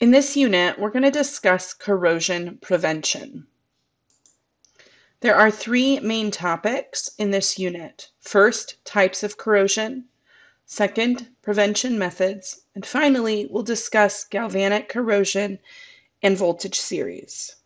In this unit, we're going to discuss corrosion prevention. There are three main topics in this unit. First, types of corrosion. Second, prevention methods. And finally, we'll discuss galvanic corrosion and voltage series.